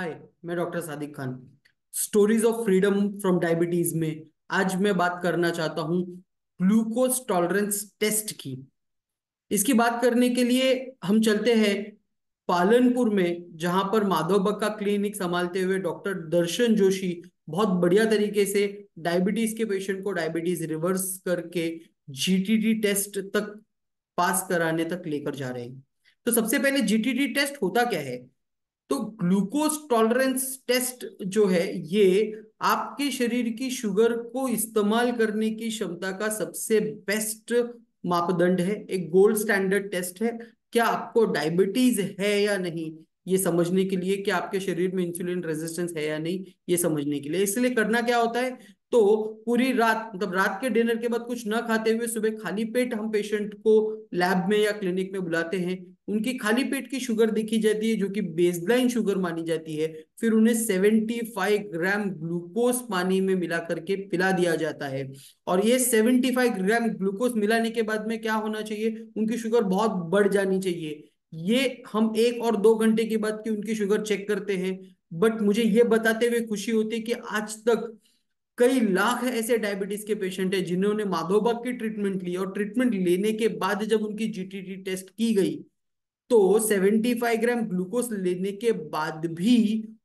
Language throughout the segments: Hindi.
हाय मैं doctor Sadiq Khan. Stories of freedom from diabetes में आज मैं बात करना चाहता हूँ ग्लूकोज टॉलरेंस टेस्ट की। इसकी बात करने के लिए हम चलते हैं पालनपुर में, जहाँ पर माधव बक्का क्लिनिक संभालते हुए डॉक्टर दर्शन जोशी बहुत बढ़िया तरीके से डायबिटीज़ के पेशेंट को डायबिटीज़ रिवर्स करके जीटीटी टेस्ट तक पास कराने तक लेकर जा रहे हैं। तो सबसे पहले जीटीटी टेस्ट होता क्या है? तो ग्लूकोज टॉलरेंस टेस्ट जो है, ये आपके शरीर की शुगर को इस्तेमाल करने की क्षमता का सबसे बेस्ट मापदंड है। एक गोल्ड स्टैंडर्ड टेस्ट है। क्या आपको डायबिटीज़ है या नहीं? ये समझने के लिए कि आपके शरीर में इंसुलिन रेजिस्टेंस है या नहीं, ये समझने के लिए। इसलिए करना क्या होता है? तो पूरी रात मतलब रात के डिनर के बाद कुछ ना खाते हुए सुबह खाली पेट हम पेशेंट को लैब में या क्लिनिक में बुलाते हैं। उनकी खाली पेट की शुगर देखी जाती है, जो कि बेसलाइन शुगर मानी जाती है। फिर उन्हें 75 ग्राम ग्लूकोज पानी में मिला करके पिला दिया जाता है। और ये 75 ग्राम ग्लूकोज मिलाने के बाद में क्या होना चाहिए? उनकी शुगर बहुत बढ़ जानी चाहिए। ये हम एक और दो घंटे के बाद की उनकी शुगर चेक करते हैं। बट मुझे ये बताते हुए खुशी होती है कि आज तक कई लाख ऐसे डायबिटीज़ के पेशेंट है जिन्होंने माधोबाग की ट्रीटमेंट ली और ट्रीटमेंट लेने के बाद जब उनकी जीटीटी टेस्ट की गई तो 75 ग्राम ग्लूकोज लेने के बाद भी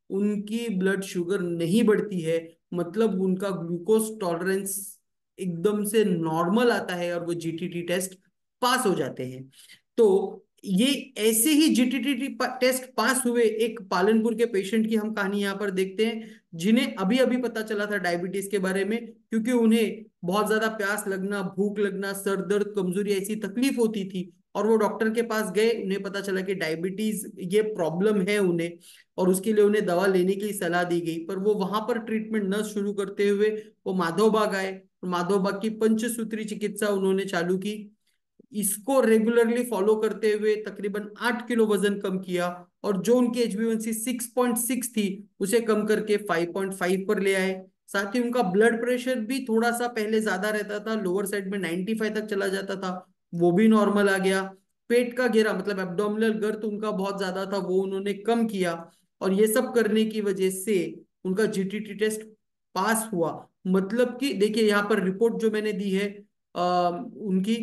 उनकी ब्लड शुगर नहीं बढ़ती है। मतलब उनका ग्लूकोज टॉलरेंस एकदम से नॉर्मल आता है और वो जीटीटी टेस्ट पास हो जाते हैं। तो ये ऐसे ही जीटीटी टेस्ट पास हुए एक पालनपुर के पेशेंट की हम कहानी यहाँ पर देखते हैं, जिन्हें अभी अभी पता चला था डायबिटीज़ के बारे में, क्योंकि उन्हें बहुत ज़्यादा प्यास लगना, भूख लगना, सर दर्द, कमज़ोरी ऐसी तकलीफ़ होती थी और वो डॉक्टर के पास गए, उन्हें पता चला कि डायबिटीज़ ये प्रॉब्लम है उन्हें और उसके लिए उन्हें दवा लेने की सलाह दी गई। पर वो वहाँ पर ट्रीटमेंट न शुरू करते हुए वो माधवबाग आए। माधवबाग की पंचसूत्री चिकित्सा उन्होंने चालू की। इसको रेगुलरली फॉलो करते हुए तकरीबन आठ किलो वज़न कम किया और जो उनकी H B six point six थी उसे कम करके फाइव पॉइंट फाइव पर ले आए। साथ ही उनका ब्लड प्रेशर भी थोड़ा सा पहले ज़्यादा रहता था लोअर साइड में नाइन्टी फाइव तक चला जाता था वो भी नॉर्मल आ गया। पेट का घेरा मतलब एब्डोमिनल गर्थ उनका बहुत ज़्यादा था वो उन्होंने कम किया और ये सब करने की वजह से उनका जीटीटी टेस्ट पास हुआ। मतलब कि देखिए यहाँ पर रिपोर्ट जो मैंने दी है आ, उनकी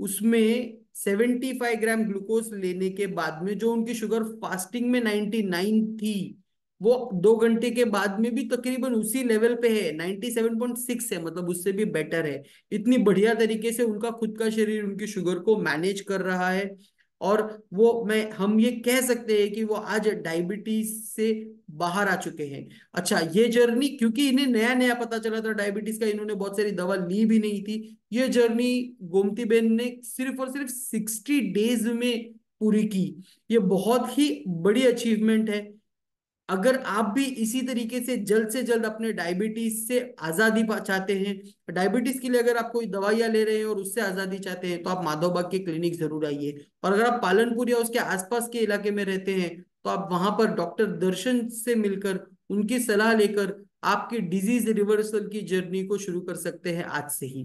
उसमें 75 ग्राम ग्लूकोज लेने के बाद में जो उनकी शुगर फास्टिंग में 99 थी, वो दो घंटे के बाद में भी तकरीबन उसी लेवल पे है 97.6 है मतलब उससे भी बेटर है। इतनी बढ़िया तरीके से उनका खुद का शरीर, उनकी शुगर को मैनेज कर रहा है। और वो मैं, हम ये कह सकते हैं कि वो आज डायबिटीज़ से बाहर आ चुके हैं। अच्छा ये जर्नी क्योंकि इन्हें नया नया पता चला था डायबिटीज़ का, इन्होंने बहुत सारी दवा ली भी नहीं थी। ये जर्नी गोमती बेन ने सिर्फ़ और सिर्फ़ सिक्सटी डेज़ में पूरी की। ये बहुत ही बड़ी अचीवमेंट है। अगर आप भी इसी तरीके से जल्द से जल्द अपने डायबिटीज़ से आज़ादी चाहते हैं डायबिटीज़ के लिए अगर आप कोई दवाइयाँ ले रहे हैं और उससे आज़ादी चाहते हैं तो आप माधवबाग के क्लिनिक ज़रूर आइए। और अगर आप पालनपुर या उसके आसपास के इलाके में रहते हैं तो आप वहाँ पर डॉक्टर दर्शन से मिलकर, उनकी सलाह लेकर, आपकी डिज़ीज़ रिवर्सल की जर्नी को शुरू कर सकते हैं आज से ही।